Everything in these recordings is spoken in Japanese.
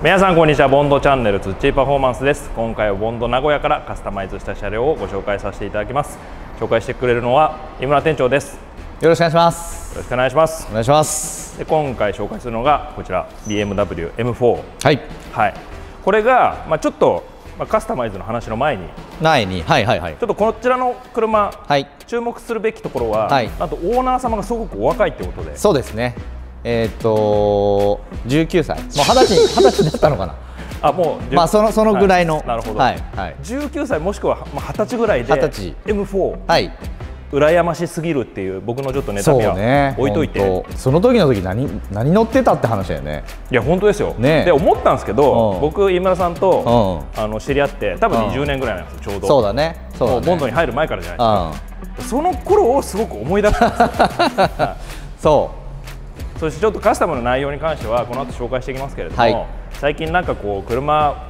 皆さんこんにちは。ボンドチャンネルツッチーパフォーマンスです。今回はボンド名古屋からカスタマイズした車両をご紹介させていただきます。紹介してくれるのは井村店長です。よろしくお願いします。よろしくお願いします。お願いします。で今回紹介するのがこちら BMW M4 はい。はい。これが、まあ、ちょっと、まあ、カスタマイズの話の前に前に。はいはいはい。ちょっとこちらの車はい。注目するべきところは、はい。なんとオーナー様がすごくお若いってことで。そうですねえーっと19歳。もう二十歳 二十歳になったのかな。あもうまあそのそのぐらいの、はなるほど、はいはい。19歳もしくはまあ20歳ぐらいで20歳。M4 はい。羨ましすぎるっていう僕のちょっと妬そうみはね置いといて、その時の時何何乗ってたって話だよね。いや本当ですよ、ねで思ったんですけど、うん。僕井村さんと、うあの知り合って多分うん。20年ぐらいなんですよちょうど。そうだね。そうだね。ボンドに入る前からじゃないうんですか。その頃をすごく思い出したんですよ そそしてちょっとカスタムの内容に関してはこの後紹介していきますけれども、はい。最近なんかこう車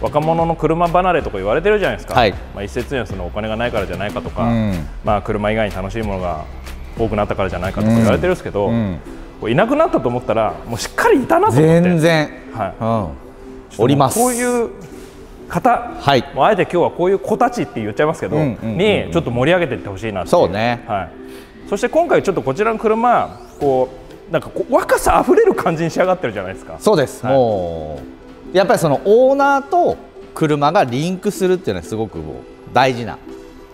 若者の車離れとか言われてるじゃないですか、はい。まあ、一説にはそのお金がないからじゃないかとか、うん。まあ、車以外に楽しいものが多くなったからじゃないかとか言われてるんですけど、うん。こういなくなったと思ったらもうしっかりいたなうと思って。全然。はい。うん。おります。こういう方、はい。もうあえて今日はこういう子たちって言っちゃいますけど、うんうんうんうん。にちょっと盛り上げていってほしいなそうね。はい、そして今回ちょっとこちらの車こうなんかこう若さあふれる感じに仕上がってるじゃないですか。そうです、はい。もうやっぱりそのオーナーと車がリンクするっていうのはすごくもう大事な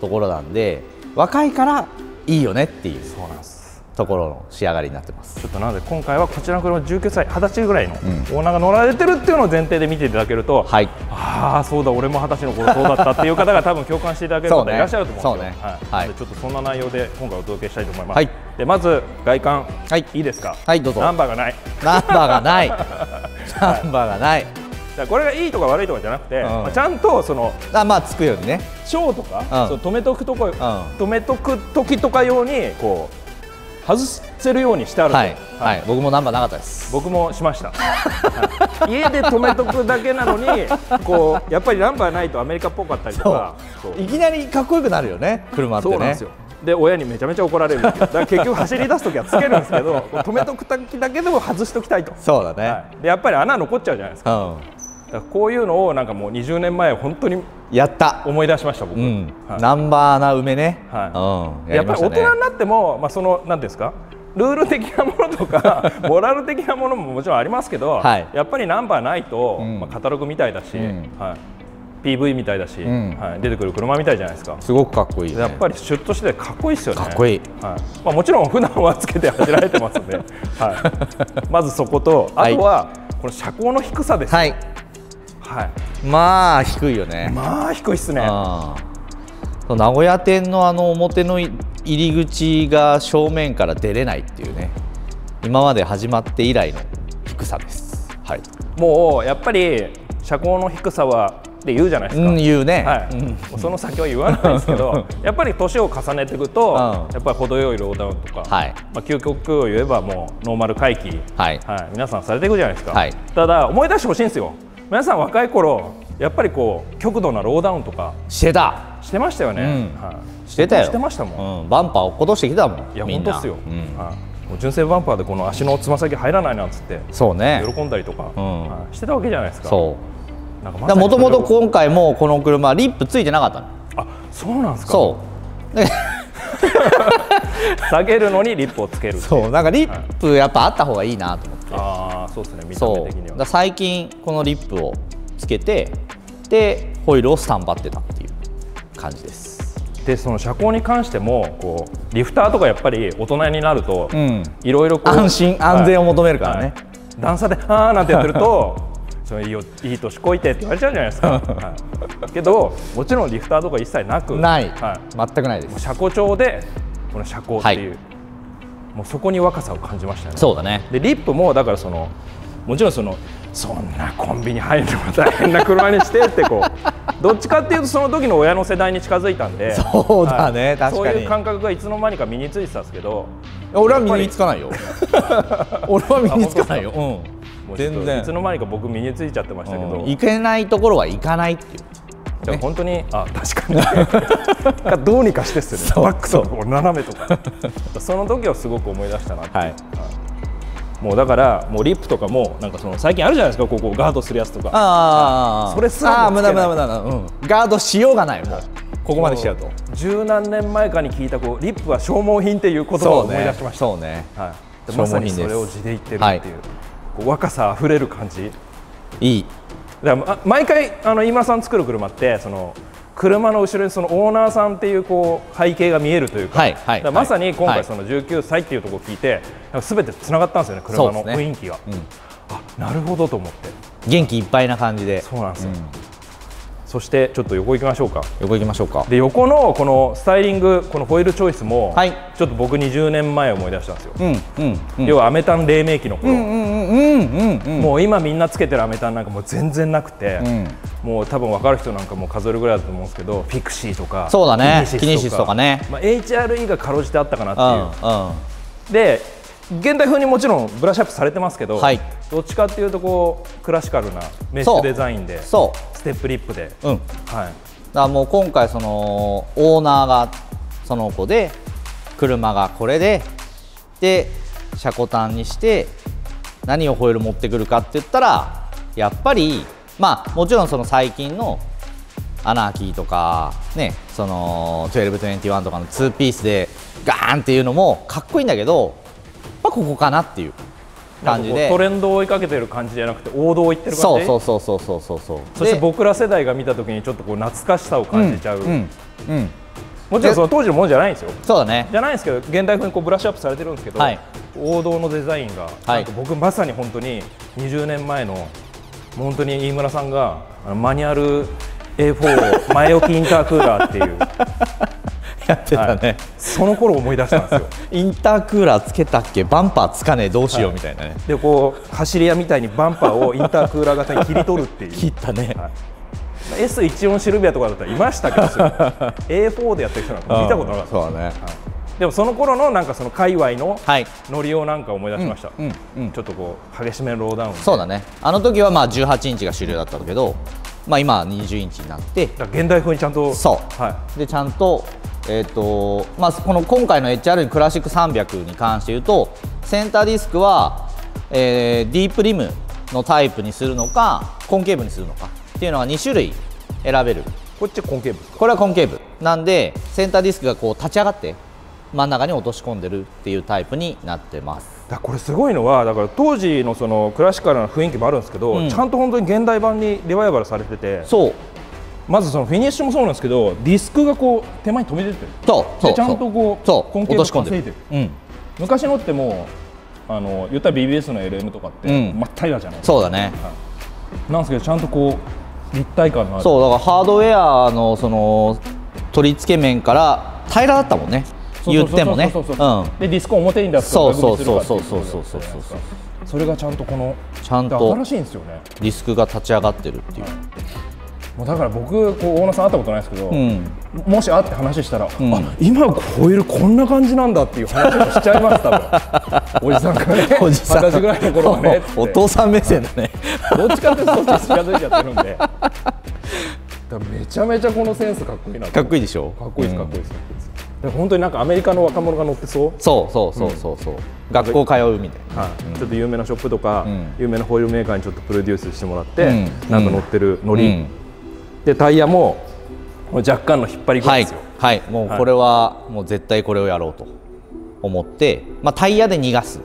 ところなんで若いからいいよねっていう。そうなんですところの仕上がりになってます。ちょっとなので今回はこちらの車19歳20歳ぐらいのオん。ーナーが乗られてるっていうのを前提で見ていただけると、はい。ああそうだ俺も二十歳の頃そうだったっていう方が多分共感していただける方いらっしゃると思うんですよそうね。はい。はい。でちょっとそんな内容で今回お届けしたいと思います、はい。でまず外観、はい。いいですか？はいどうぞ。ナンバーがない。ナンバーがな い。ナンバーがない。じゃあこれがいいとか悪いとかじゃなくて、ん。まあちゃんとそのあまあつくようにね。小とか、うん。その止めとくとこ、止めとく時とか用にこう外せるようにしてあると、はい、はい。僕もナンバーなかったです。僕もしました、はい。家で止めとくだけなのにこうやっぱりナンバーないとアメリカっぽかったりとか。いきなりかっこよくなるよね。車ってね。そうなんですよ。で親にめちゃめちゃ怒られるだから結局走り出す時はつけるんですけど止めとく時だけでも外しときたいと、そうだね、はい。でやっぱり穴残っちゃうじゃないですか。うんだこういうのをなんかもう20年前本当にやった。思い出しました僕、うん、はい。ナンバーな梅ね、はい。うん、やっぱり大人になっても、まあ、そのなんていうんですか？ルール的なものとか モラル的なものももちろんありますけど、はい。やっぱりナンバーないと、ん。まあ、カタログみたいだし、ん。はい、PV みたいだし、ん。はい、出てくる車みたいじゃないですか。すごくかっこいいよね。やっぱりシュッとしててかっこいいですよね。かっこいい。はい。まあ、もちろん普段はつけて走られてますんで、はい、まずそことあとはこの車高の低さです。はいはい、まあ低いよね、まあ低いっすね。名古屋店のあの表の入り口が正面から出れないっていうね。今まで始まって以来の低さです。はい。もうやっぱり車高の低さはって言うじゃないですか。うん言うね、はい、その先は言わないですけどやっぱり年を重ねていくと、ん。やっぱり程よいローダウンとか、はい。まあ、究極を言えばもうノーマル回帰、はい。皆さんされていくじゃないですか、はい。ただ思い出してほしいんですよ皆さん若い頃やっぱりこう極度なローダウンとかしてた。してましたよね、うん。はい、してたよ。してましたもん、うん、バンパー落っことしてきたもんいや本当っすよ、うん。はい、純正バンパーでこの足のつま先入らないなんつってそうね。喜んだりとか、ん。はい。してたわけじゃないですか。そう。なんかもともと今回もこの車リップついてなかったの。あそうなんですか。そう。で 下げるのにリップをつけるそう。なんかリップやっぱあった方がいいなと思ってああそうですね見た目的には。最近このリップをつけてでホイールをスタンバってたっていう感じです。でその車高に関してもこうリフターとかやっぱり大人になるとん。いろいろ安心安全を求めるからね。はい。段差であーなんてやってると それいいよいい年こいてって言われちゃうじゃないですか、はい。けどもちろんリフターとか一切なくない、はい、全くないです。車高調でこの車高っていう、もうそこに若さを感じましたね。そうだね。でリップもだからそのもちろんそのそんなコンビニ入るのも大変な車にしてってこう どっちかっていうとその時の親の世代に近づいたんでそうだねはい。確かに。そういう感覚がいつの間にか身についてたんですけど。俺は身につかないよ。俺は身につかないよ、もうん、全然。いつの間にか僕身についちゃってましたけど、うん。行けないところは行かないっていうじゃあ本当にあ確かに。どうにかしてっすよねバックとか斜めとか その時をすごく思い出したなってはい。もうだからもうリップとかもなんかその最近あるじゃないですか。ここガードするやつとか。ああそれすらもつけない。駄無駄無駄、うん、ガードしようがないもうここまでしちゃうと。十何年前かに聞いたこうリップは消耗品っていう言葉を思い出しました。そうね。はい、でまさにそれを地で言ってるっていう、はい。こう若さあふれる感じ。いいだからあ毎回あの飯村さん作る車ってその車の後ろにそのオーナーさんっていうこう背景が見えるというか,、はいはいだからまさに今はい。回その19歳っていうところを聞いてなんか全てつながったんですよね車の雰囲気が、うんあなるほどと思って。元気いっぱいな感じで。そうなんですよ、うんそしてちょっと横行きましょうか。横行きましょうか。で横のこのスタイリングこのホイールチョイスも、はい。ちょっと僕20年前思い出したんですよ、うんうんうん。要はアメタン黎明期の頃、うんうんうんうんうんもう今みんなつけてるアメタンなんかもう全然なくて、うん。もう多分分かる人なんかもう数えるぐらいだと思うんですけどフィクシーとかそうだね。キキネシスとかね。まあ、HRE がかろうじてあったかなっていう。うんうん。で現代風にもちろんブラッシュアップされてますけど、はいどっちかっていうとこうクラシカルなメッシュデザインでそステップリップで、ううん。はい、だもう今回そのオーナーがその子で車がこれでで車庫端にして何をホイール持ってくるかって言ったらやっぱりまあもちろんその最近のアナーキーとかねその1221とかの2ピースでガーンっていうのもかっこいいんだけどまあここかなっていう感じで。トレンドを追いかけてる感じじゃなくて王道をいってる感じ？そうそうそうそうそうそう。そうそしてで僕ら世代が見た時にちょっとこう懐かしさを感じちゃう、うんうんうん。もちろんその当時のものじゃないんですよ。そうだね。じゃないんですけど現代風にこうブラッシュアップされてるんですけど、はい。王道のデザインが、はい。僕まさに本当に20年前の本当に飯村さんがマニュアル A4 前置きインタークーラーっていう、やってたね、はい。その頃思い出したんですよ。インタークーラーつけたっけ？バンパーつかねえどうしようみたいなね、でこう走り屋みたいにバンパーをインタークーラー型に切り取るっていう。切ったね、はい。S14 シルビアとかだったらいましたけどそれ A4 でやってる人なんか見たことなかったそうだね。でもその頃のなんかその界隈のはい。ノリをなんか思い出しました、うんうんちょっとこう激しめのローダウン。でそうだね。あの時はまあ18インチが主流だったんだけどまあ今は20インチになって。現代風にちゃんと。そう。はでちゃんと,、えーとまあ、この今回の HR クラシック300に関して言うとセンターディスクは、えーディープリムのタイプにするのかコンケーブにするのかっていうのが2種類選べる。い、こっちコンケーブこれはコンケーブなんでセンターディスクがこう立ち上がって真ん中に落とし込んでるっていうタイプになってます。だこれすごいのはだから当時のそのクラシカルな雰囲気もあるんですけど、うん。ちゃんと本当に現代版にリバイバルされててそうまずそのフィニッシュもそうなんですけどディスクがこう手前に飛び出てる。そうちゃんとこうそう落とし込んでる。る。うん。昔のってもうあの言ったら BBS の LM とかってうん。真っ平らじゃないそうだね。なんですけどちゃんとこう立体感のある。そうだからハードウェアのその取り付け面から平らだったもんね。言ってもね。でディスクを表に出すそうとラグビーするかっていそうそうそうそうそうそうそうそれがちゃんとこのちゃんと新しいんですよねディスクが立ち上がってるっていう、もうだから僕こう大野さん会ったことないですけど、うん、もし会って話したら、ん。あ今ホイールこんな感じなんだっていう話をしちゃいます多分。おじさんがねおじさん。二十歳ぐらいの頃はね お父さん目線だね。どっちかっていうとそっちに近づいちゃってるんで。だめちゃめちゃこのセンスかっこいいなと。かっこいいでしょ？かっこいいですかっうん。こいいです、かっこいいです。で本当になんかアメリカの若者が乗ってそう。そうそうそうそうそう、学校通うみたいな、はい。ちょっと有名なショップとか、うん。有名なホイールメーカーにちょっとプロデュースしてもらって、うん。なんか乗ってる乗り、うんでタイヤも若干の引っ張りですよ、はいもうこれはもう絶対これをやろうと思って、まあ、タイヤで逃がす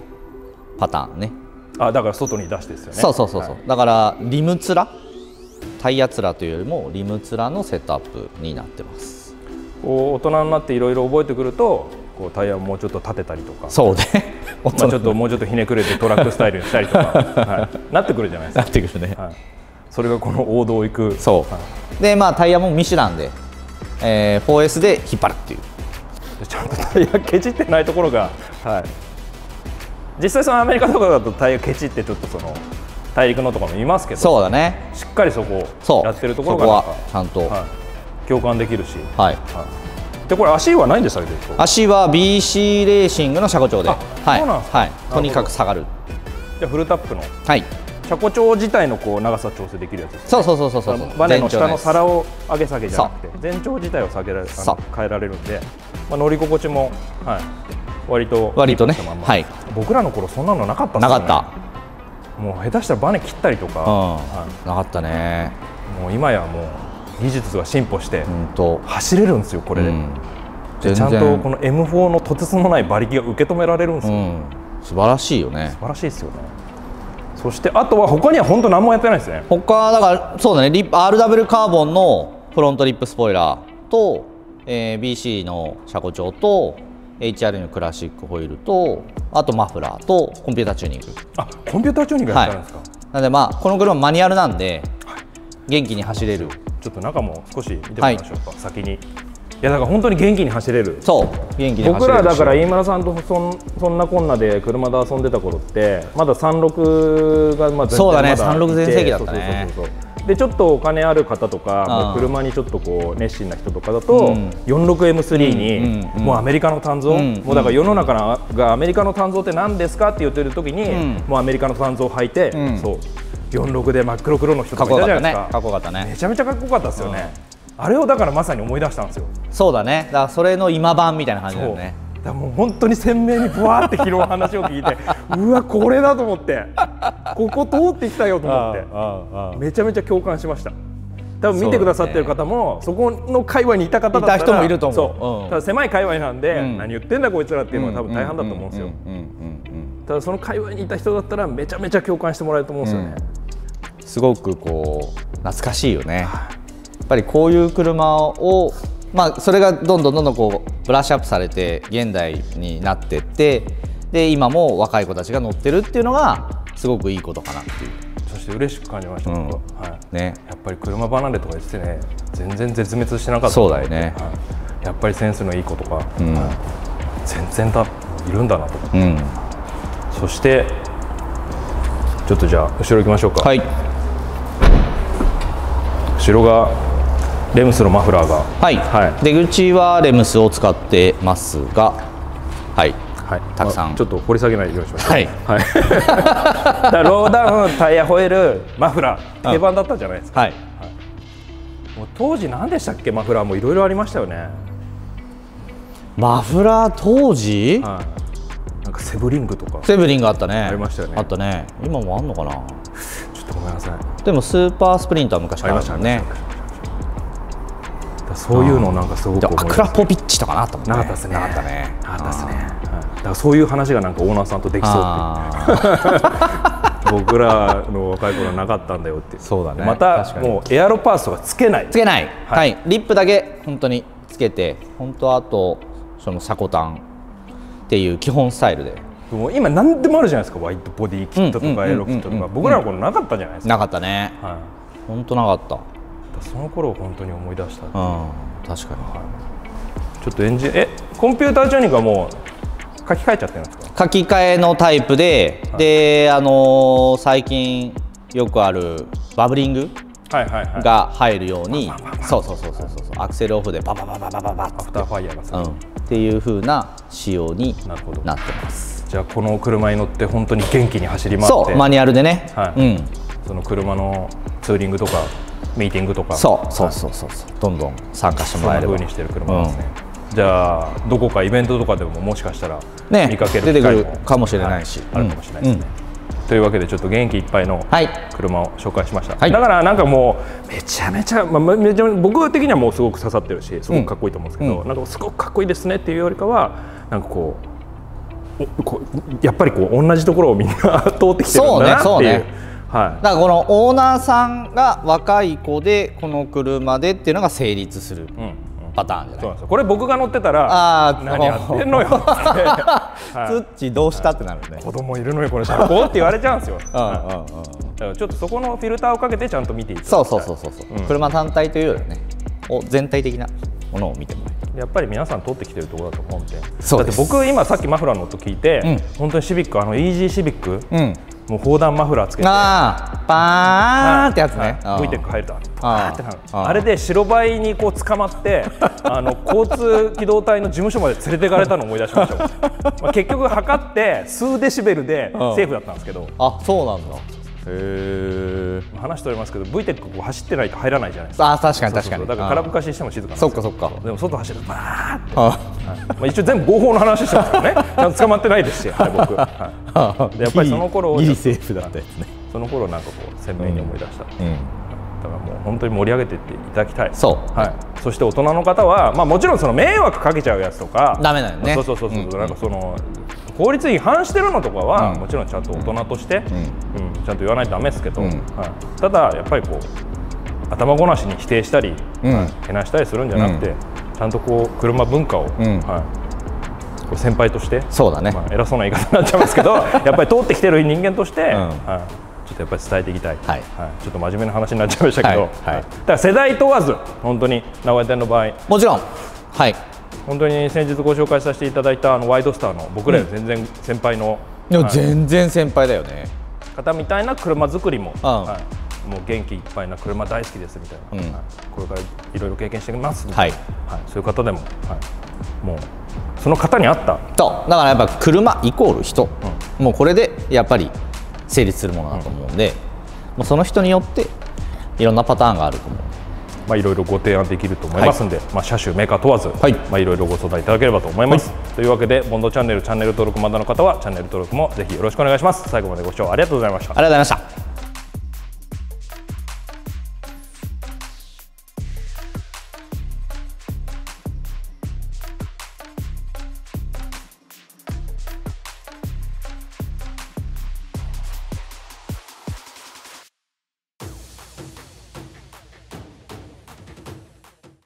パターンね。あだから外に出してですよね。そうそうそうそう、はい。だからリムツラ？タイヤツラというよりもリムツラのセットアップになってます。こう大人になっていろいろ覚えてくるとこうタイヤをもうちょっと立てたりとか。そうね。まあ、ちょっともうちょっとひねくれてトラックスタイルにしたりとか、はい、なってくるじゃないですなってくるね、か、はい、それがこの王道を行く。そう、はでまあタイヤもミシュランで、えー 4S で引っ張るっていう。いちゃんとタイヤケチってないところが、はい、実際そのアメリカとかだとタイヤケチってちょっとその大陸のとかもいますけどそうだね。しっかりそこそう。やってるところがちゃんと。はい、共感できるし、はい。はい、でこれ足はないんでしたっけ足は BC レーシングの車庫長で。あはい。そうなんですか。はい。とにかく下がる。じゃあフルタップの。はい車庫帳自体のこう長さ調整できるやつですそうそうそうそうそうそう。バネの下の皿皿を上げ下げじゃなくて全長自体を下げられ変えられるんで、まあ、乗り心地も、はい、割と割とね。はい。僕らの頃そんなのなかったね。なかった。もう下手したらバネ切ったりとか、うん。はなかったね。いもう今やもう技術が進歩して走れるんですよこれで,、うん。でちゃんとこの M4 のとてつもない馬力が受け止められるんですよ、うん。素晴らしいよね。素晴らしいですよねそしてあとは他には本当何もやってないですね。他だからそうだね。リップ RW カーボンのフロントリップスポイラーと、えー BC の車高調と HR のクラシックホイールとあとマフラーとコンピューターチューニング。あコンピューターチューニングやってたんですか、なのでまあこの車マニュアルなんで元気に走れる。ちょっと中も少し見てみましょうか、先にいやだから本当に元気に走れる。そう元気に走れる僕らだから飯村さんとそんそんなこんなで車で遊んでた頃ってまだ36がまあそうだねまだいて。36全盛期だったね。そうそうそうそうでちょっとお金ある方とか車にちょっとこう熱心な人とかだと、うん。46M3 に、もうアメリカの鍛造、うんもうだから世の中がアメリカの鍛造って何ですかって言ってる時に、うん。もうアメリカの鍛造を履いて、うん。そう。46で真っ黒黒の人とかいたじゃないですか。かっこよかったね。めちゃめちゃかっこよかったですよね、あれをだからまさに思い出したんですよ。そうだね。だからそれの今版みたいな感じだよね。だもう本当に鮮明にぶわーって昨日話を聞いて うわこれだと思って ここ通ってきたよと思ってめちゃめちゃ共感しました。多分見てくださってる方もそ,、この界隈にいた方だったら人もいると思う。ただ狭い界隈なんで、うん。何言ってんだこいつらっていうのは多分大半だと思うんですよ、ただその界隈にいた人だったらめちゃめちゃ共感してもらえると思うんですよね、すごくこう懐かしいよねぱりこういう車をまあそれがどんどんどんどんこうブラッシュアップされて現代になってってで今も若い子たちが乗ってるっていうのがすごくいいことかなっていう。そして嬉しく感じました、うん。僕ははい。ね。やっぱり車離れとか言ってね全然絶滅してなかった。そうだよね。はい。やっぱりセンスのいい子とか、うん。はい。全然だいるんだなと。うん。そしてちょっとじゃあ後ろ行きましょうか、はい。後ろがレムスのマフラーが。はい、はい。出口はレムスを使ってますがはい。はい。たくさん。まあちょっと掘り下げないようにしましょう。はい。はい、ローダウンタイヤホイールマフラー定番だったじゃないですか、はい。もう当時何でしたっけ？マフラーもいろいろありましたよね、マフラー当時？はい、なんかセブリングとか。セブリングあったね。ありましたよね。あったね。今もあんのかな？ちょっとごめんなさい。でもスーパースプリントは昔からあるもんね。ありましたありました。だからそういうのなんかすごくアクラポビッチとかなったもんねなかったですね。なかったねなかったですね、はいだからそういう話がなんかオーナーさんとできそうって 僕らの若い頃はなかったんだよってそうだね。またもうエアロパーツとかつけない。ーつけない、ははい。いリップだけ本当につけて本当あとそのシャコタンっていう基本スタイルで。もう今何でもあるじゃないですか。ワイトボディキットとかエアロキットとか。僕らの頃なかったじゃないですか、なかったね。はい、本当なかったその頃を本当に思い出した、う。ん確かに。ちょっとエンジンえコンピューターチューニングはもう書き換えちゃってるんですか？書き換えのタイプで、であのー最近よくあるバブリングはいはいはい。が入るように、そうそうそうそうそうアクセルオフでバババババババッアフターファイヤーがうん、っていう風な仕様になってます。じゃあこの車に乗って本当に元気に走り回って。そうマニュアルでね、はい。うん。その車のツーリングとかミーティングとか。そうそうそうそうどんどん参加してもらえれば。そんな風にしてる車ですね、じゃあどこかイベントとかでももしかしたらね見かける出てくるかもしれないし。はあるかもしれないですね、というわけでちょっと元気いっぱいのはい。車を紹介しました、はい。だからなんかもうめちゃめちゃ、まあ、めちゃ僕的にはもうすごく刺さってるしすごくかっこいいと思うんですけど、うん。なんかすごくかっこいいですねっていうよりかはなんかこうやっぱりこう同じところをみんな 通ってきてるんだなっていうはい。だからこのオーナーさんが若い子でこの車でっていうのが成立するうんうん。パターンじゃない、そうなんですよ。これ僕が乗ってたらあー何やってんのよって、はどうしたってなるね、子供いるのよこの車高って言われちゃうんですよ、うんうんうん。はいだからちょっとそこのフィルターをかけてちゃんと見ていただきたいそうそうそうそうそう、うん。車単体というよりねお全体的なものを見てもらえるやっぱり皆さん通ってきてるところだと思う。んでそうですだって僕今さっきマフラーの音聞いて、うん本当にシビックあのイージーシビック、うんもう砲弾マフラーつけて。ああパーンってやつね、はい、VTEC 入ると。パーってなる。あれで白バイにこう捕まってあの交通機動隊の事務所まで連れてかれたのを思い出しました。まあ結局測って数デシベルでうん。セーフだったんですけど。あそうなんだへえ話しておりますけど VTEC こう走ってないと入らないじゃないですか。あ確かに確かに。だから空ぶかししても静かなそっかそっか。でも外走るとバーって、あはい。まあ、一応全部合法の話してますからね。ちゃんと捕まってないですし、はい、僕、はい、でやっぱりその頃ギリセーフだったやつね。その頃なんかこう鮮明に思い出した、う。ん。だからもう本当に盛り上げていっていただきたい。そう。はい、そして大人の方は、まあ、もちろんその迷惑かけちゃうやつとかダメだよね。そうそうそうそう、うん。なんかその法律に違反してるのとかは、うん。もちろんちゃんと大人として、うん。んちゃんと言わないとダメですけど、うん。はい、ただやっぱりこう頭ごなしに否定したり、うん。はい。けなしたりするんじゃなくて、ちゃんとこう車文化を、ん。はい、先輩としてそうだね。まあ、偉そうな言い方になっちゃいますけど やっぱり通ってきてる人間として、ん。はい、ちょっとやっぱり伝えていきたい、はい。ちょっと真面目な話になっちゃいましたけど、はい。はい。だから世代問わず本当に名古屋店の場合。もちろん。はい。本当に先日ご紹介させていただいたあのワイドスターの僕らより全然先輩の、いやはい。全然先輩だよね方みたいな車作りも、うんはい、もう元気いっぱいな車大好きですみたいな、うん。はい。これからいろいろ経験してみますみたい。な、はい。そういう方でも、はい、もうその方に合った。そうだからやっぱ車イコール人、もうこれでやっぱり成立するものだと思うんで、もうその人によっていろんなパターンがあると思うまあ、いろいろご提案できると思いますので、まあ、車種、メーカー問わず、はい。まあ、いろいろご相談いただければと思います。というわけで、ボンドチャンネル、チャンネル登録まだの方は、チャンネル登録もぜひよろしくお願いします。最後までご視聴ありがとうございました。ありがとうございました